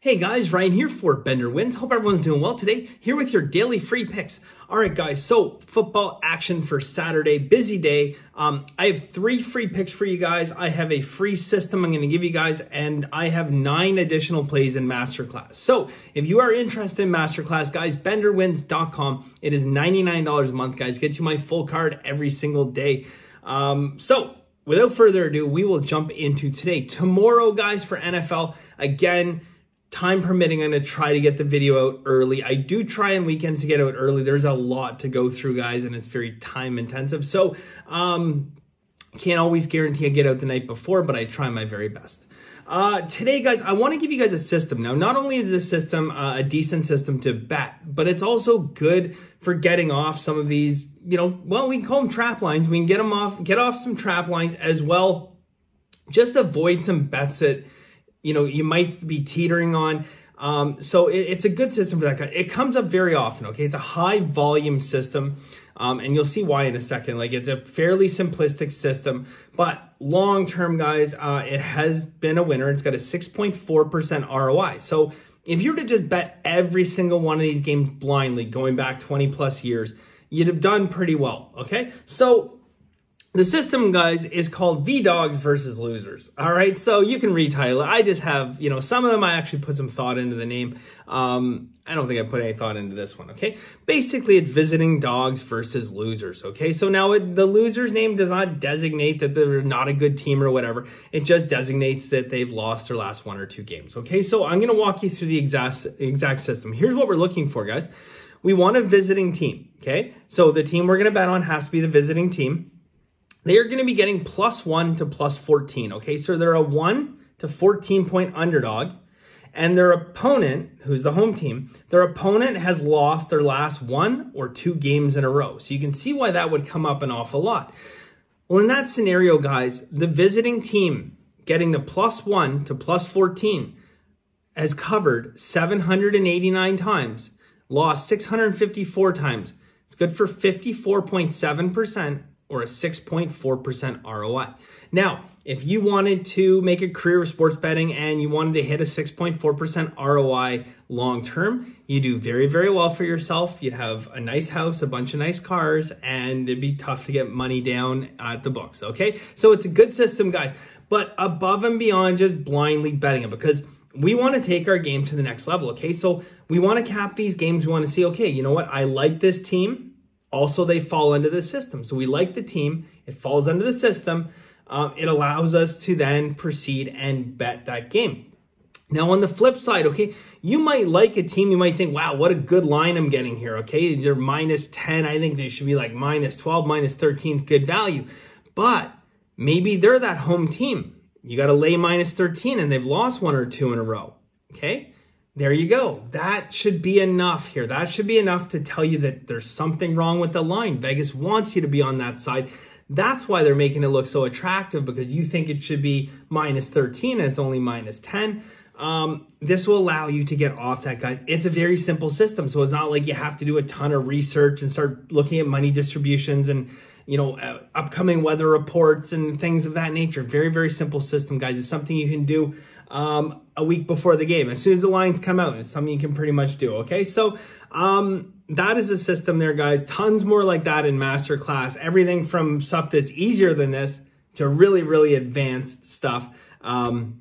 Hey guys, Ryan here for Bender Wins. Hope everyone's doing well today. Here with your daily free picks. All right, guys. So football action for Saturday, busy day. Um, I have three free picks for you guys. I have a free system I'm going to give you guys, and I have nine additional plays in Masterclass. So if you are interested in Masterclass, guys, BenderWins.com. It is $99 a month, guys. Gets you my full card every single day. Um, so without further ado, we will jump into today. Tomorrow, guys, for NFL, again, time permitting, I'm going to try to get the video out early. I do try on weekends to get out early. There's a lot to go through, guys, and it's very time intensive. So, um, can't always guarantee I get out the night before, but I try my very best. Uh, today, guys, I want to give you guys a system. Now, not only is this system uh, a decent system to bet, but it's also good for getting off some of these, you know, well, we can call them trap lines. We can get them off, get off some trap lines as well. Just avoid some bets that you know, you might be teetering on. Um, so it, it's a good system for that. It comes up very often, okay? It's a high volume system, um, and you'll see why in a second. Like, it's a fairly simplistic system, but long term, guys, uh, it has been a winner. It's got a 6.4% ROI. So if you were to just bet every single one of these games blindly going back 20 plus years, you'd have done pretty well, okay? So the system, guys, is called V-Dogs versus Losers. All right, so you can retitle it. I just have, you know, some of them I actually put some thought into the name. Um, I don't think I put any thought into this one, okay? Basically, it's visiting dogs versus losers, okay? So now it, the loser's name does not designate that they're not a good team or whatever. It just designates that they've lost their last one or two games, okay? So I'm going to walk you through the exact, exact system. Here's what we're looking for, guys. We want a visiting team, okay? So the team we're going to bet on has to be the visiting team they are going to be getting plus 1 to plus 14. Okay, so they're a 1 to 14 point underdog. And their opponent, who's the home team, their opponent has lost their last one or two games in a row. So you can see why that would come up an awful lot. Well, in that scenario, guys, the visiting team getting the plus 1 to plus 14 has covered 789 times, lost 654 times. It's good for 54.7% or a 6.4% ROI. Now, if you wanted to make a career of sports betting and you wanted to hit a 6.4% ROI long term, you do very, very well for yourself. You'd have a nice house, a bunch of nice cars, and it'd be tough to get money down at the books. Okay. So it's a good system, guys, but above and beyond just blindly betting it because we want to take our game to the next level. Okay. So we want to cap these games. We want to see, okay, you know what? I like this team. Also, they fall into the system. So we like the team. It falls under the system. Um, it allows us to then proceed and bet that game. Now, on the flip side, okay, you might like a team. You might think, wow, what a good line I'm getting here. Okay, they're minus 10. I think they should be like minus 12, minus 13, good value. But maybe they're that home team. You got to lay minus 13 and they've lost one or two in a row. Okay. There you go. That should be enough here. That should be enough to tell you that there's something wrong with the line. Vegas wants you to be on that side. That's why they're making it look so attractive because you think it should be minus 13 and it's only minus 10. Um, this will allow you to get off that, guys. It's a very simple system. So it's not like you have to do a ton of research and start looking at money distributions and, you know, uh, upcoming weather reports and things of that nature. Very, very simple system, guys. It's something you can do um, a week before the game. As soon as the lines come out, it's something you can pretty much do, okay? So um, that is a system there, guys. Tons more like that in Masterclass. Everything from stuff that's easier than this to really, really advanced stuff. Um,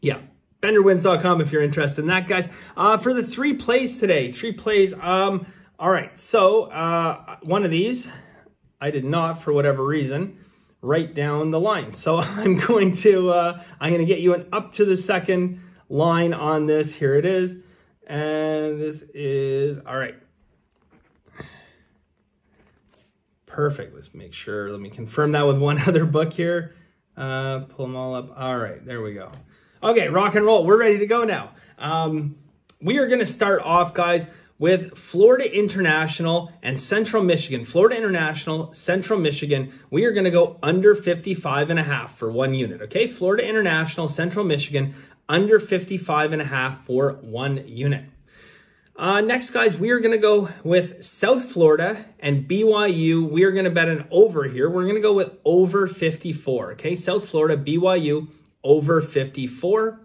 yeah, benderwins.com if you're interested in that, guys. Uh, for the three plays today, three plays. Um, all right, so uh, one of these, I did not for whatever reason write down the line. So I'm going to, uh, I'm going to get you an up to the second line on this. Here it is. And this is, all right. Perfect. Let's make sure, let me confirm that with one other book here. Uh, pull them all up. All right, there we go. Okay, rock and roll. We're ready to go now. Um, we are going to start off, guys, with Florida International and Central Michigan. Florida International, Central Michigan, we are going to go under 55 and a half for one unit. Okay, Florida International, Central Michigan, under 55 and a half for one unit. Uh, next, guys, we are going to go with South Florida and BYU. We are going to bet an over here. We're going to go with over 54. Okay, South Florida, BYU, over 54.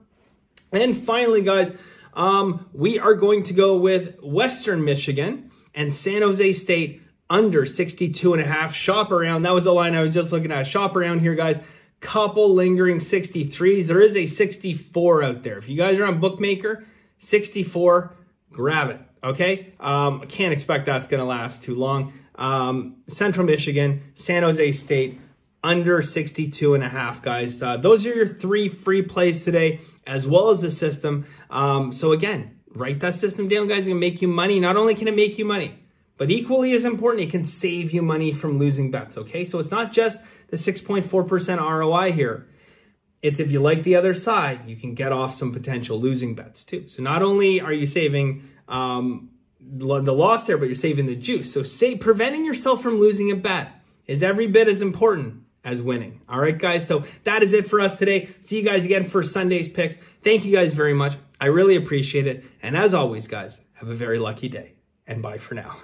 And finally, guys, Um, we are going to go with Western Michigan and San Jose State under 62 and a half. Shop around. That was the line I was just looking at. Shop around here, guys. Couple lingering 63s. There is a 64 out there. If you guys are on Bookmaker, 64, grab it. Okay. Um, I can't expect that's going to last too long. Um, Central Michigan, San Jose State, under 62 and a half, guys. Uh, those are your three free plays today, as well as the system. Um, so again, write that system down, guys. Going to make you money. Not only can it make you money, but equally as important, it can save you money from losing bets, okay? So it's not just the 6.4% ROI here. It's if you like the other side, you can get off some potential losing bets too. So not only are you saving um, the loss there, but you're saving the juice. So say preventing yourself from losing a bet is every bit as important as winning. All right, guys. So that is it for us today. See you guys again for Sunday's picks. Thank you guys very much. I really appreciate it. And as always, guys, have a very lucky day and bye for now.